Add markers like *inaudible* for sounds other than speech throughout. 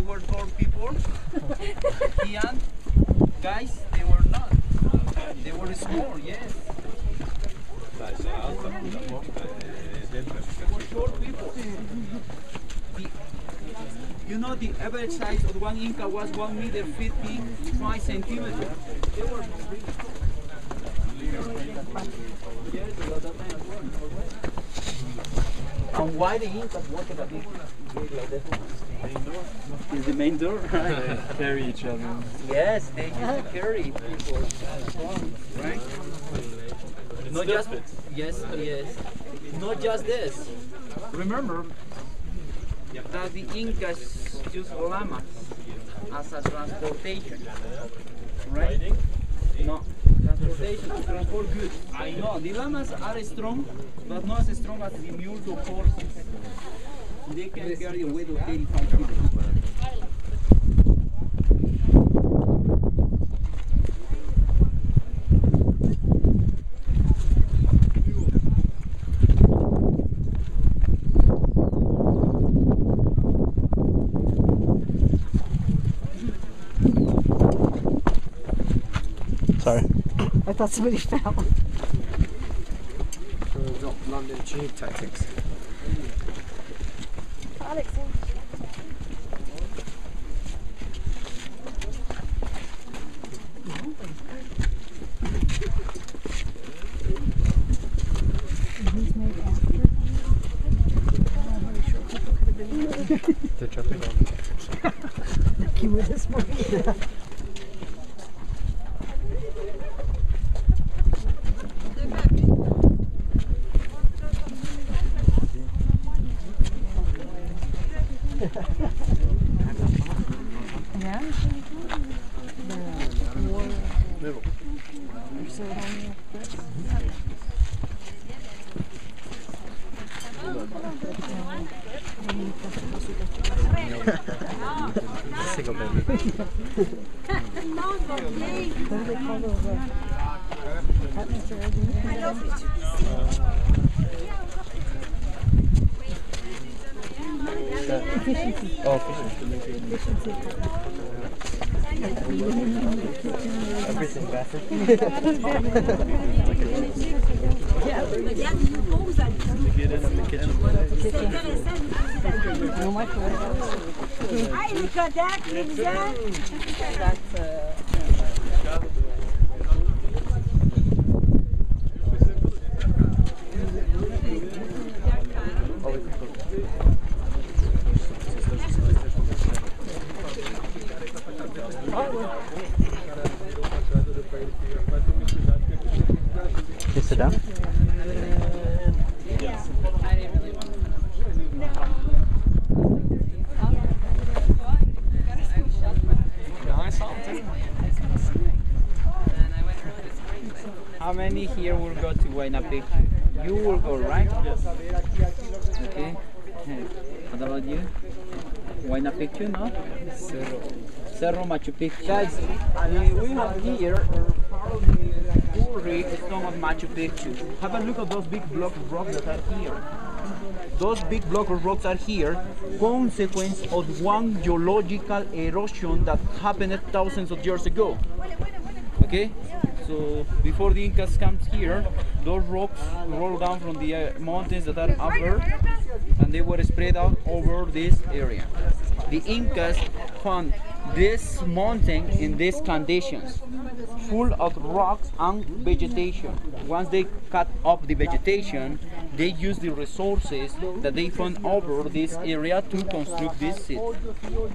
were tall people. *laughs* Ian, guys, they were not. They were small, yes. They were short people. The, you know the average size of one Inca was one meter fifty five centimeters. They were not really tall. Yes, they were that of one. And why the Incas wanted a big gate like that one? Is the main door, right? *laughs* Carry each other. yes, they used to carry people, right? Not just yes, yes. Not just this. Remember that the Incas used llamas as a transportation, right? No, transportation to transport goods. No, the llamas are strong, but not as strong as the mules or horses. They can carry a weight of 85 kilos. Sorry. I thought somebody *laughs* fell. London tube tactics. Alex, They're jumping on. you were this morning. Mais bon. *laughs* C'est quand *laughs* Uh, atmosphere? Oh, efficiency. Everything better. Get in the kitchen. No microwave. Ai, le Kodak, l'exemple. That's uh, You sit down. How many here will go to Huayna Picchu? You will go, right? Yes. Okay. What about you? Huayna Picchu, no? Cerro. Cerro Machu Picchu. Guys, we have here part of the jewelry stone of Machu Picchu. Have a look at those big blocks of rock that are here. Those big blocks of rocks are here, consequence of one geological erosion that happened thousands of years ago. Okay, so before the Incas comes here, those rocks rolled down from the uh, mountains that are up there, and they were spread out over this area. The Incas found this mountain in these conditions, full of rocks and vegetation. Once they cut up the vegetation, they use the resources that they found over this area to construct this city.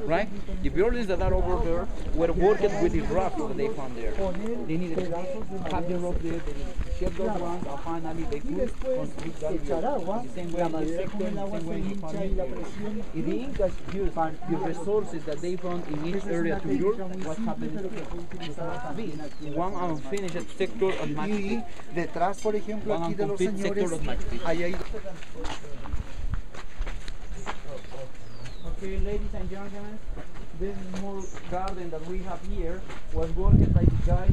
Right? The buildings that are over there were working with the rocks that they found there. They needed to have the rock there, they shape those ones, and finally they could construct that building. The same way the the same way the family. The Incas used the resources that they found in each area to build, what happened is one unfinished sector of Machu Y detrás, por ejemplo, One aquí de los complete sector señores, Okay, ladies and gentlemen, this small garden that we have here was worked by the guys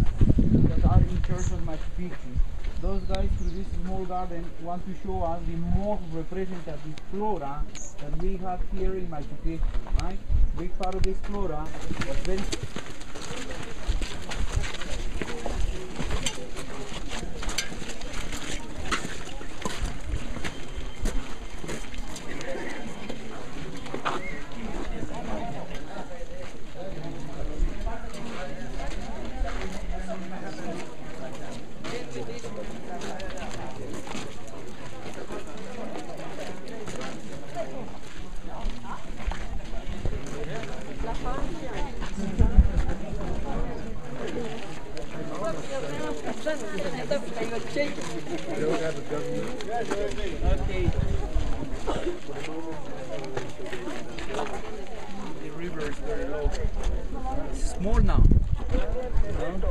that are in charge of Machu Picchu. those guys through this small garden want to show us the most representative flora that we have here in Machu Picchu, right? Big part of this flora was very The river is very low. It's small now. No?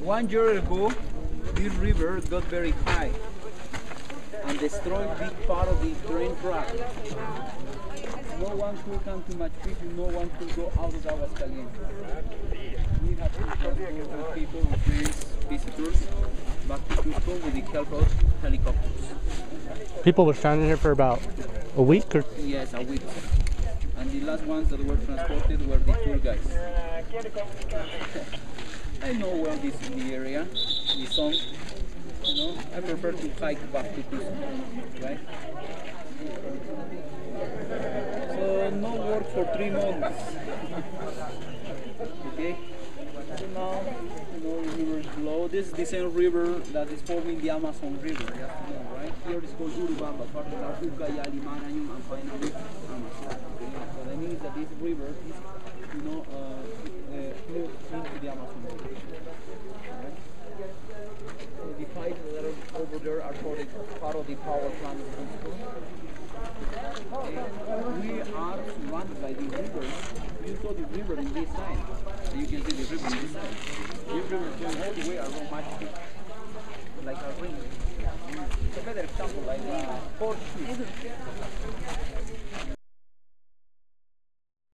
One year ago, this river got very high and destroyed big part of the drain track. No one could come to Machu Picchu, no one could go out of Aguascalientes. We have to to people, tourists, visitors, back to Cusco with the help of helicopters. People were stranded here for about a week or Yes, a week. And the last ones that were transported were the tour guys. *laughs* I know well this the area, the song. You know, I prefer to hike back to Cusco, right? So no work for three months. *laughs* okay. So now, you know, the river is low. This is the same river that is forming the Amazon River. Have to know, right? Here it's called Urubamba, part of the Ucayali, Limanayum, and finally Amazon. Okay? What I mean is that this river is, you know, uh, uh, into the Amazon River. Alright? So the pipes that are over there are part of the power plant of. We are surrounded by the river. You saw the river in this side. You can see the river in this side. The river goes all the way around Machu Picchu, like a ring. It's a better example, like a horseshoe.